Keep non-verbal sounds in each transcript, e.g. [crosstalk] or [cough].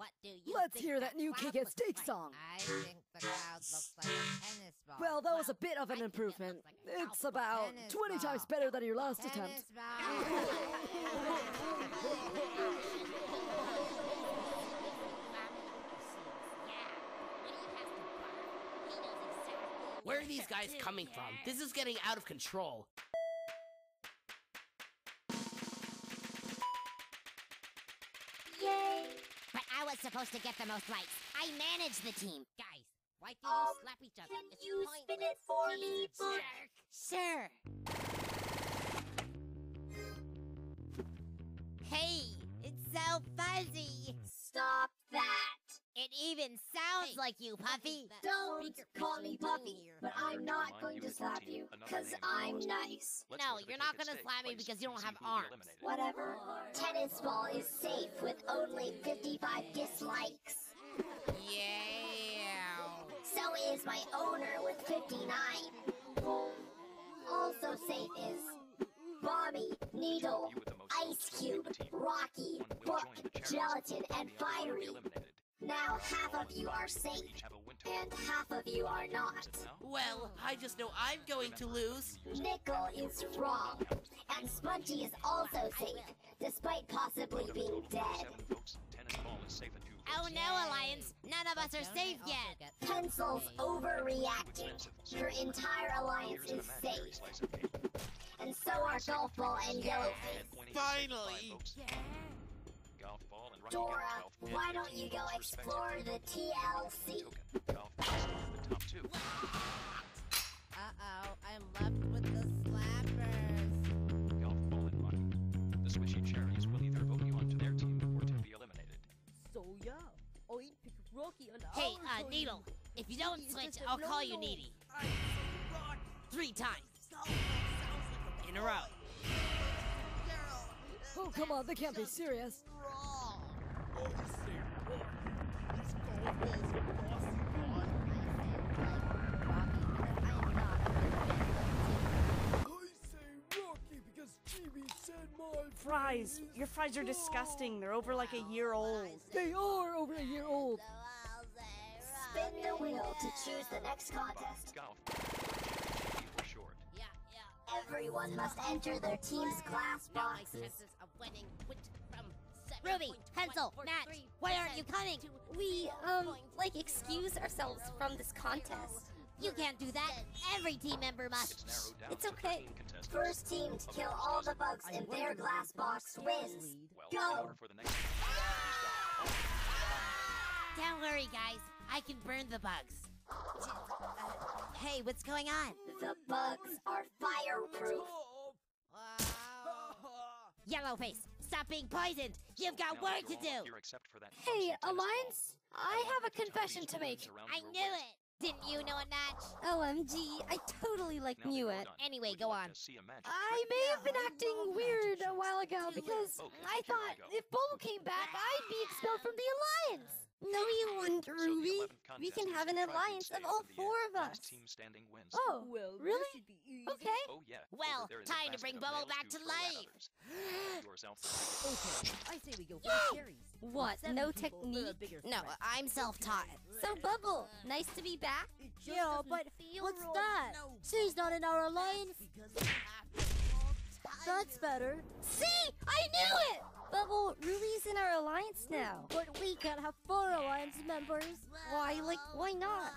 What do you Let's think hear that new crowd Kick It looks Steak like? song. I think the crowd looks like a tennis ball. Well, that was a bit of an think it improvement. looks like It's about Tennis 20 times better than your last attempt. tennis ball. [laughs] Where are these guys coming from? This is getting out of control. I was supposed to get the most likes. I manage the team. Guys, why do you Um, slap each other? can It's you pointless. spin it for me, He's a please? jerk. Sure. Hey, it's so fuzzy. Stop that! It even sounds Hey, like you, Puffy. Don't call me Puffy, but I'm not going to slap you, because I'm nice. No, you're not gonna slap me because you don't have arms. Whatever. Tennis ball is safe with only 55 dislikes. Yeah. So is my owner with 59. Also safe is Bobby, Needle, Ice Cube, Rocky, Book, Gelatin, and Fiery. Now half of you are safe, and half of you are not. Well, I just know I'm going to lose. Nickel is wrong, and Spongy is also safe, despite possibly being dead. Oh no, Alliance. None of us are safe yet. Pencil's paid? overreacting. Your entire alliance is safe, and so are Golf Ball and Yellowface. Finally! Dora, why don't you go explore the TLC? Uh-oh, I'm left with the slappers. The swishy cherries will either vote you onto their team or to be eliminated. So yeah, I'd pick Rocky on Hey, uh. Needle. If you don't He's switch, just a I'll call you no-no. Needy. Three times. In a row. Oh, come on, they can't be serious. Fries. Your fries are disgusting. They're over like a year old. They are over a year old. Spin the wheel to choose the next contest. Golf. for short. Yeah, yeah. Everyone must enter their team's glass Now my boxes. Ruby, Pencil, Match, why aren't you coming? We, um, like, excuse ourselves from this contest. You can't do that. Every team member must. It's It's okay. First team to kill all the bugs in their glass box wins. Well, Go. for the next round, Don't worry, guys. I can burn the bugs. hey, what's going on? The bugs are fireproof. Yellowface, stop being poisoned. You've got Now work to do. except for that Hey, clumsy tennis ball. Alliance, I have a confession to make. I knew waist. it. Didn't you know it, Match? OMG, I totally like Now knew it. done, Anyway, would go you like on. to see a magic I trick? may have been acting weird a while ago because Okay, I thought if Bolo came back, I'd be expelled from the alliance. No, you wouldn't, Ruby. 11th We can have an the try and alliance of all four of us. team standing wins. Oh, Well, really? This should be easy. Okay. Oh yeah. Well, Over there is a time to bring Bubble back to to throw at life. Yourself [gasps] Okay, I say we go for the cherries. What? Seven No people, technique? No. I'm self-taught. So, Bubble, nice to be back. Yeah, doesn't but what's that? No, She's not in our alliance. That's better. See? I knew it! Bubble, Ruby's in our alliance now. But we can't have four alliance members. Why, like, why not?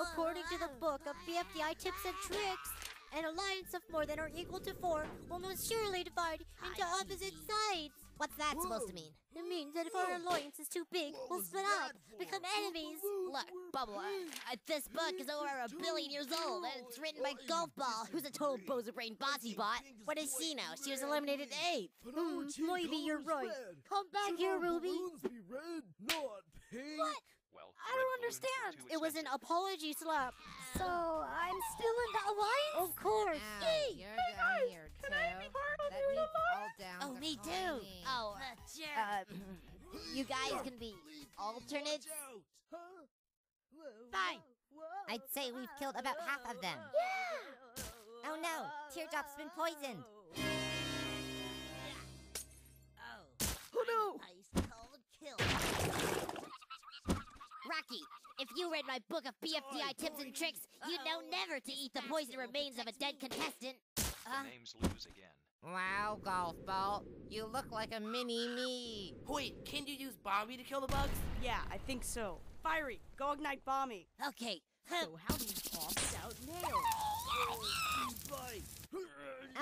According to the book of BFDI tips and tricks, an alliance of more than or equal to four will most surely divide into opposite sides. What's that supposed to mean? It means that if our alliance is too big, we'll split up, become enemies. Look, Bubble, uh, uh, this book is over a billion years old, and it's written by Golf Ball, who's a total bozo brain bossy bot. What does she know? She was eliminated eighth. Hmm, maybe you're right. Come back here, Ruby. What? Well, I don't understand. too It was an apology slap. So, I'm still in the alliance? Of course. Ow, Yay! you're Hey, down guys, here can too. I be part of Let your alliance? down. Oh, me too. climbing. Oh, uh, [laughs] you [laughs] guys can be alternates. Fine. I'd say we've killed about half of them. Yeah. Oh no, Teardrop's been poisoned. Oh, Oh no! ice cold kill. If you read my book of BFDI tips and tricks, you'd know never to eat the poisoned remains of a dead contestant. Uh, Names lose again. Wow, golf ball. You look like a mini me. Wait, can you use Bomby to kill the bugs? Yeah, I think so. Fiery, go ignite Bomby. okay. So how do you bomb without nails?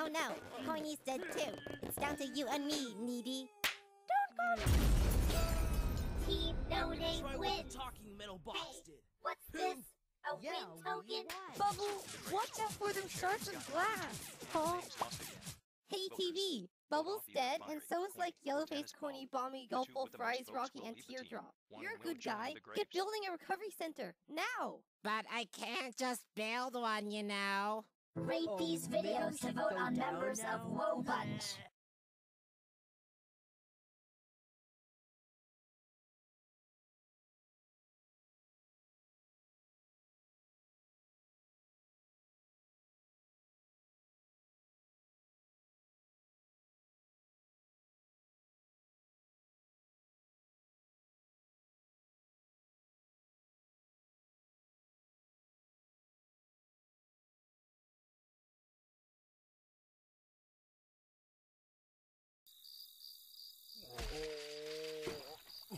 Oh no, Corny's dead too. It's down to you and me, Needy. Team metal box did. What's this? A win token? Bubble, watch out for them shards and glass. Huh? Names. Hey TV, Bubbles dead, and so is like Yellowface, Corny, Bomby, Gulpful, Fries, Rocky, and Teardrop. You're a good guy. Get building a recovery center now. But I can't just build one, you know. Rate Oh, these videos to vote on members of Woe Bunch.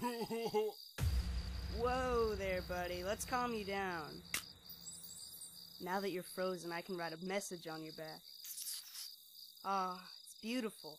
[laughs] Whoa there, buddy. Let's calm you down. Now that you're frozen, I can write a message on your back. Ah, it's beautiful.